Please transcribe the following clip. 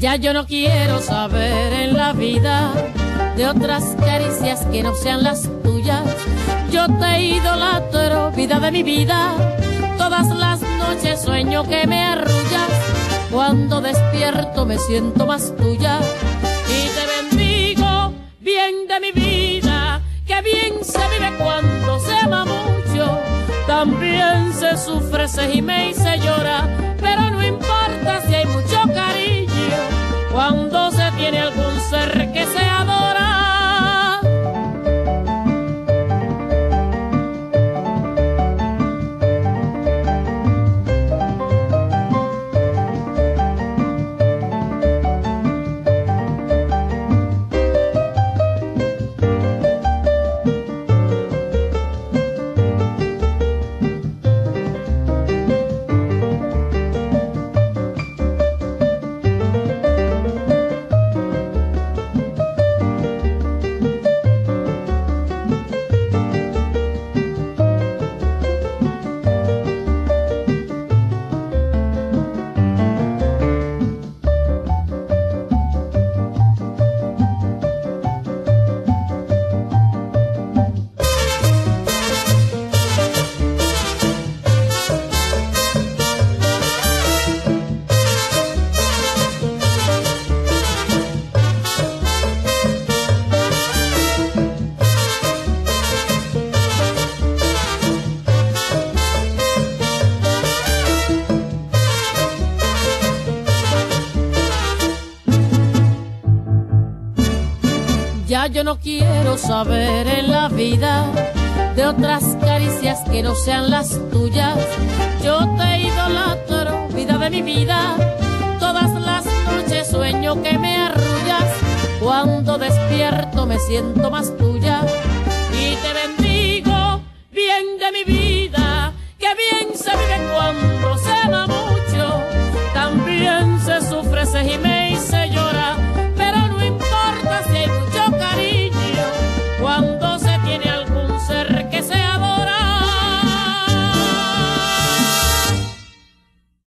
Ya yo no quiero saber en la vida de otras caricias que no sean las tuyas. Yo te idolatro, vida de mi vida. Todas las noches sueño que me arrullas. Cuando despierto me siento más tuya. Y te bendigo, bien de mi vida. Que bien se vive cuando se ama mucho. También se sufre, se gime y se llora. Yo no quiero saber en la vida de otras caricias que no sean las tuyas. Yo te idolatro, vida de mi vida. Todas las noches sueño que me arrullas. Cuando despierto me siento más tuya